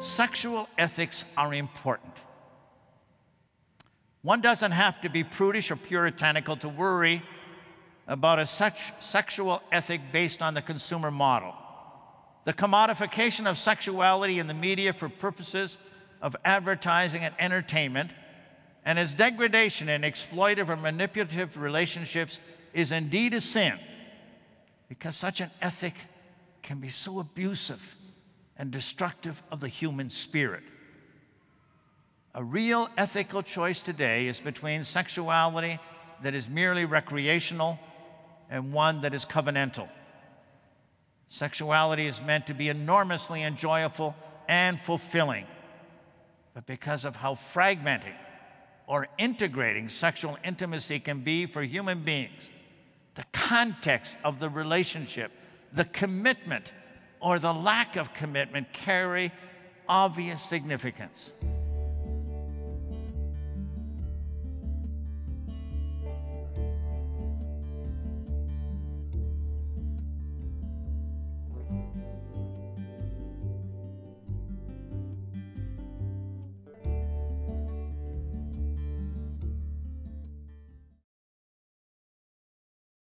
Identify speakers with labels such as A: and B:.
A: sexual ethics are important. One doesn't have to be prudish or puritanical to worry about a such sexual ethic based on the consumer model. The commodification of sexuality in the media for purposes of advertising and entertainment, and its degradation in exploitive or manipulative relationships is indeed a sin, because such an ethic can be so abusive and destructive of the human spirit. A real ethical choice today is between sexuality that is merely recreational and one that is covenantal. Sexuality is meant to be enormously enjoyable and fulfilling, but because of how fragmenting or integrating sexual intimacy can be for human beings, the context of the relationship, the commitment, or the lack of commitment carry obvious significance.